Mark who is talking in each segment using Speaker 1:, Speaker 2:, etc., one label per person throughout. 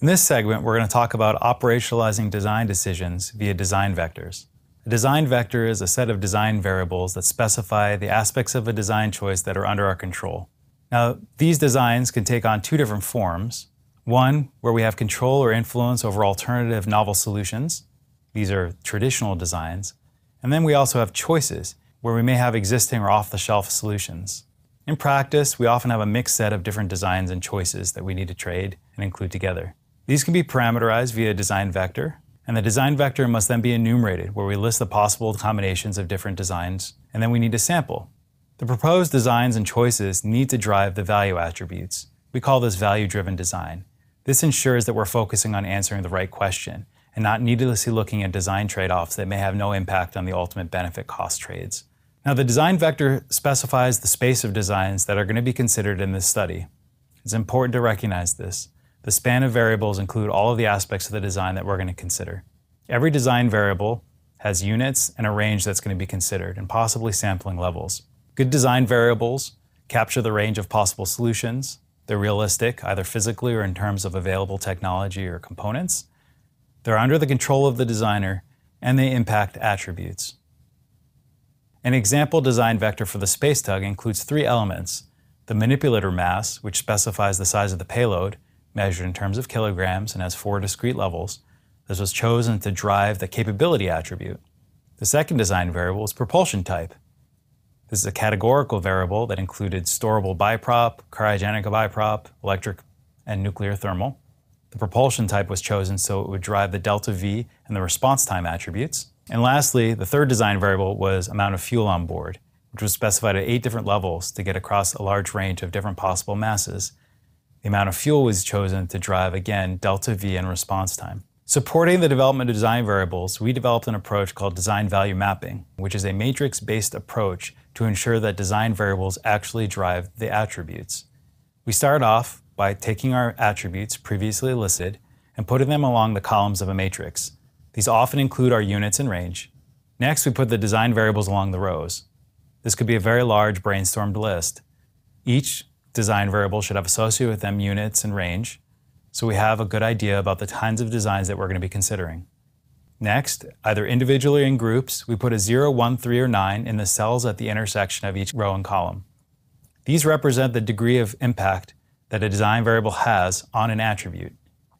Speaker 1: In this segment, we're going to talk about operationalizing design decisions via design vectors. A design vector is a set of design variables that specify the aspects of a design choice that are under our control. Now, these designs can take on two different forms. One, where we have control or influence over alternative novel solutions. These are traditional designs. And then we also have choices, where we may have existing or off the shelf solutions. In practice, we often have a mixed set of different designs and choices that we need to trade and include together. These can be parameterized via a design vector, and the design vector must then be enumerated, where we list the possible combinations of different designs, and then we need to sample. The proposed designs and choices need to drive the value attributes. We call this value driven design. This ensures that we're focusing on answering the right question and not needlessly looking at design trade offs that may have no impact on the ultimate benefit cost trades. Now, the design vector specifies the space of designs that are going to be considered in this study. It's important to recognize this. The span of variables include all of the aspects of the design that we're going to consider. Every design variable has units and a range that's going to be considered, and possibly sampling levels. Good design variables capture the range of possible solutions. They're realistic, either physically or in terms of available technology or components. They're under the control of the designer, and they impact attributes. An example design vector for the space tug includes three elements the manipulator mass, which specifies the size of the payload, measured in terms of kilograms and has four discrete levels. This was chosen to drive the capability attribute. The second design variable is propulsion type. This is a categorical variable that included storable biprop, cryogenic biprop, electric, and nuclear thermal. The propulsion type was chosen so it would drive the delta V and the response time attributes. And lastly, the third design variable was amount of fuel on board, which was specified at eight different levels to get across a large range of different possible masses. The amount of fuel was chosen to drive, again, delta V and response time. Supporting the development of design variables, we developed an approach called design value mapping, which is a matrix based approach to ensure that design variables actually drive the attributes. We start off by taking our attributes previously listed and putting them along the columns of a matrix. These often include our units and range. Next, we put the design variables along the rows. This could be a very large brainstormed list. Each design variable should have associated with them units and range, so we have a good idea about the kinds of designs that we're going to be considering. Next, either individually or in groups, we put a 0, 1, 3, or 9 in the cells at the intersection of each row and column. These represent the degree of impact that a design variable has on an attribute.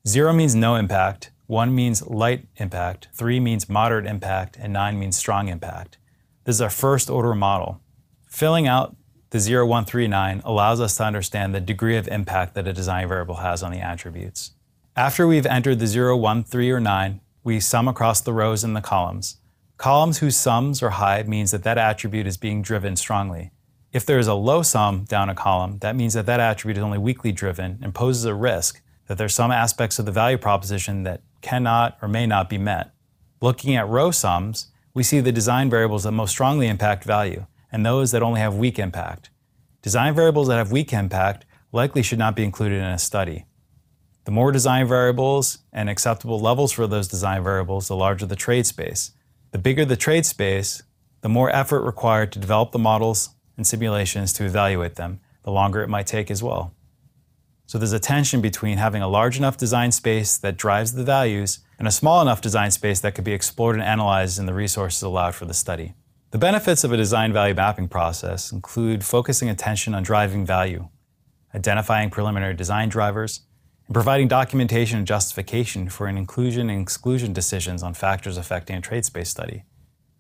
Speaker 1: 0 means no impact, 1 means light impact, 3 means moderate impact, and 9 means strong impact. This is our first order model. Filling out the 0139 allows us to understand the degree of impact that a design variable has on the attributes. After we've entered the 0, 1, 3, or 9, we sum across the rows and the columns. Columns whose sums are high means that that attribute is being driven strongly. If there is a low sum down a column, that means that that attribute is only weakly driven and poses a risk that there's some aspects of the value proposition that cannot or may not be met. Looking at row sums, we see the design variables that most strongly impact value and those that only have weak impact. Design variables that have weak impact likely should not be included in a study. The more design variables and acceptable levels for those design variables, the larger the trade space. The bigger the trade space, the more effort required to develop the models and simulations to evaluate them, the longer it might take as well. So there's a tension between having a large enough design space that drives the values and a small enough design space that could be explored and analyzed in the resources allowed for the study. The benefits of a design value mapping process include focusing attention on driving value, identifying preliminary design drivers, and providing documentation and justification for an inclusion and exclusion decisions on factors affecting a trade space study.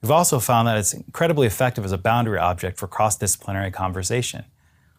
Speaker 1: We've also found that it's incredibly effective as a boundary object for cross disciplinary conversation.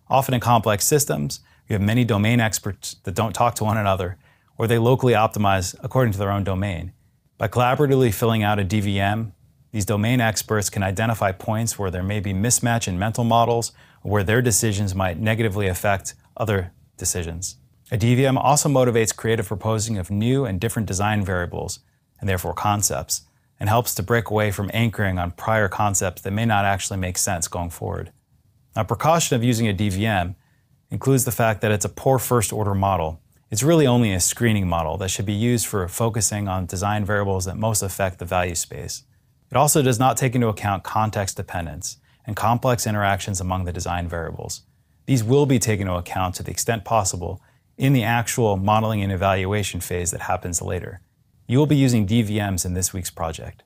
Speaker 1: Often in complex systems, you have many domain experts that don't talk to one another, or they locally optimize according to their own domain. By collaboratively filling out a DVM, these domain experts can identify points where there may be mismatch in mental models or where their decisions might negatively affect other decisions. A DVM also motivates creative proposing of new and different design variables, and therefore concepts, and helps to break away from anchoring on prior concepts that may not actually make sense going forward. A precaution of using a DVM includes the fact that it's a poor first order model. It's really only a screening model that should be used for focusing on design variables that most affect the value space. It also does not take into account context dependence and complex interactions among the design variables. These will be taken into account to the extent possible in the actual modeling and evaluation phase that happens later. You will be using DVMs in this week's project.